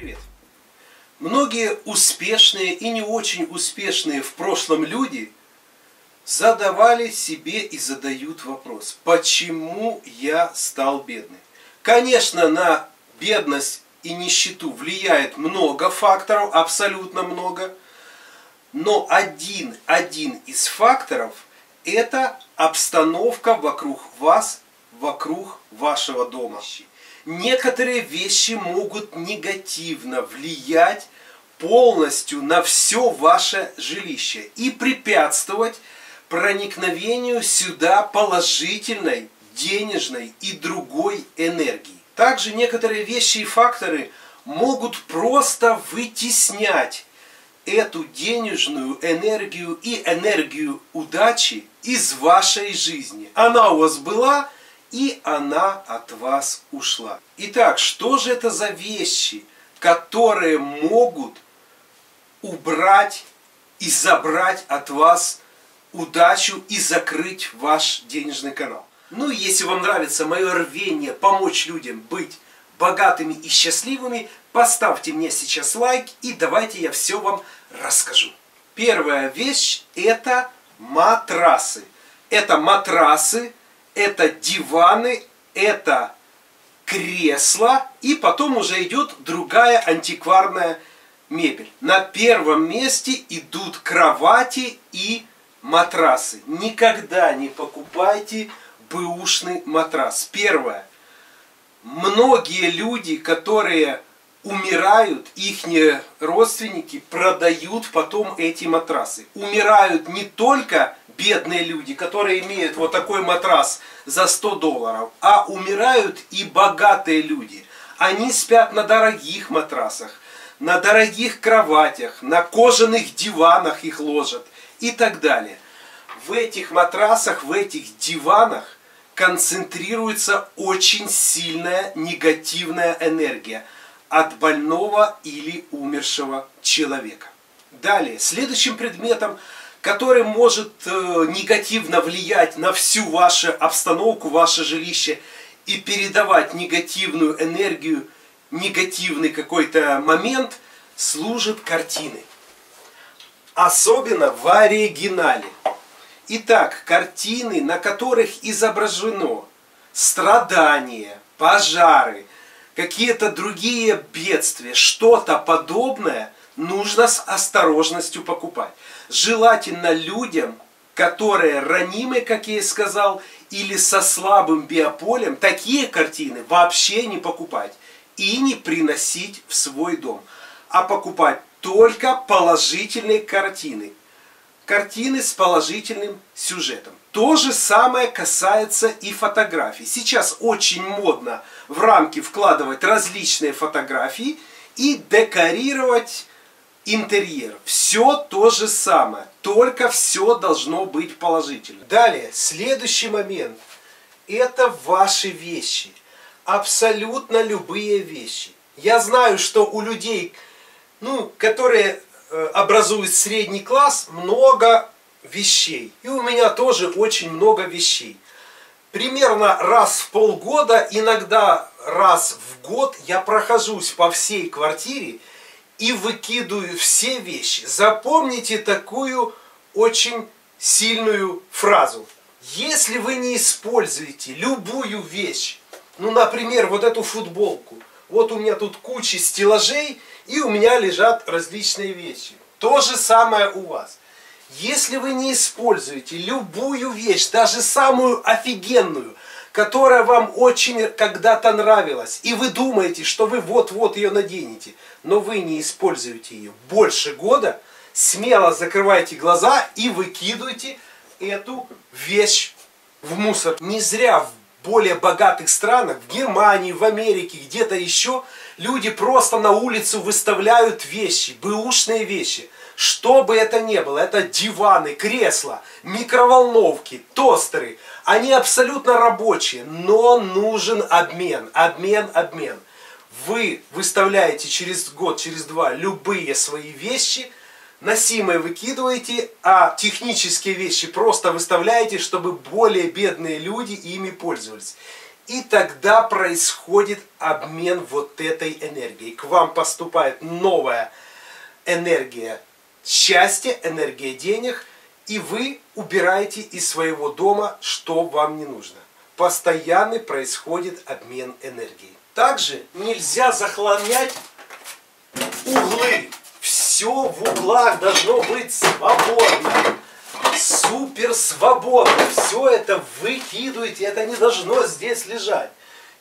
Привет! Многие успешные и не очень успешные в прошлом люди задавали себе и задают вопрос, почему я стал бедным? Конечно, на бедность и нищету влияет много факторов, абсолютно много, но один, один из факторов – это обстановка вокруг вас, вокруг вашего дома некоторые вещи могут негативно влиять полностью на все ваше жилище и препятствовать проникновению сюда положительной, денежной и другой энергии. Также некоторые вещи и факторы могут просто вытеснять эту денежную энергию и энергию удачи из вашей жизни. Она у вас была, и она от вас ушла. Итак, что же это за вещи, которые могут убрать и забрать от вас удачу и закрыть ваш денежный канал? Ну если вам нравится мое рвение помочь людям быть богатыми и счастливыми, поставьте мне сейчас лайк и давайте я все вам расскажу. Первая вещь это матрасы. Это матрасы, это диваны, это кресла, и потом уже идет другая антикварная мебель. На первом месте идут кровати и матрасы. Никогда не покупайте бэушный матрас. Первое. Многие люди, которые умирают, их родственники продают потом эти матрасы. Умирают не только бедные люди, которые имеют вот такой матрас за 100 долларов, а умирают и богатые люди. Они спят на дорогих матрасах, на дорогих кроватях, на кожаных диванах их ложат и так далее. В этих матрасах, в этих диванах концентрируется очень сильная негативная энергия от больного или умершего человека. Далее, следующим предметом который может э, негативно влиять на всю вашу обстановку, ваше жилище и передавать негативную энергию, негативный какой-то момент, служит картины. Особенно в оригинале. Итак, картины, на которых изображено страдания, пожары, какие-то другие бедствия, что-то подобное, нужно с осторожностью покупать желательно людям, которые ранимы, как я и сказал, или со слабым биополем, такие картины вообще не покупать и не приносить в свой дом, а покупать только положительные картины. Картины с положительным сюжетом. То же самое касается и фотографий. Сейчас очень модно в рамки вкладывать различные фотографии и декорировать интерьер. Все то же самое, только все должно быть положительно. Далее, следующий момент. Это ваши вещи. Абсолютно любые вещи. Я знаю, что у людей, ну, которые э, образуют средний класс, много вещей. И у меня тоже очень много вещей. Примерно раз в полгода, иногда раз в год я прохожусь по всей квартире и выкидываю все вещи. Запомните такую очень сильную фразу. Если вы не используете любую вещь, ну, например, вот эту футболку, вот у меня тут куча стеллажей, и у меня лежат различные вещи. То же самое у вас. Если вы не используете любую вещь, даже самую офигенную, которая вам очень когда-то нравилась, и вы думаете, что вы вот-вот ее наденете, но вы не используете ее больше года, смело закрывайте глаза и выкидывайте эту вещь в мусор. Не зря в более богатых странах, в Германии, в Америке, где-то еще, люди просто на улицу выставляют вещи, бэушные вещи – что бы это ни было, это диваны, кресла, микроволновки, тостеры, они абсолютно рабочие, но нужен обмен, обмен, обмен. Вы выставляете через год, через два любые свои вещи, носимые выкидываете, а технические вещи просто выставляете, чтобы более бедные люди ими пользовались. И тогда происходит обмен вот этой энергией. К вам поступает новая энергия счастья, энергия денег, и вы убираете из своего дома, что вам не нужно. Постоянный происходит обмен энергией. Также нельзя захламлять углы. Все в углах должно быть свободно. Супер свободно. Все это выкидываете, это не должно здесь лежать.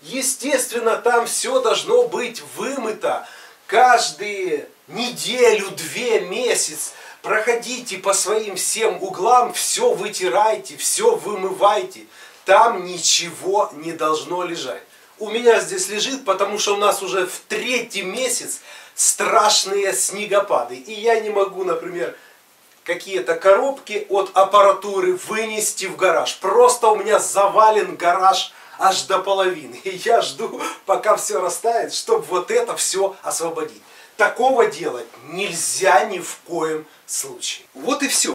Естественно, там все должно быть вымыто. Каждые неделю, две, месяц проходите по своим всем углам, все вытирайте, все вымывайте. Там ничего не должно лежать. У меня здесь лежит, потому что у нас уже в третий месяц страшные снегопады. И я не могу, например, какие-то коробки от аппаратуры вынести в гараж. Просто у меня завален гараж аж до половины. И я жду, пока все растает, чтобы вот это все освободить. Такого делать нельзя ни в коем случае. Вот и все.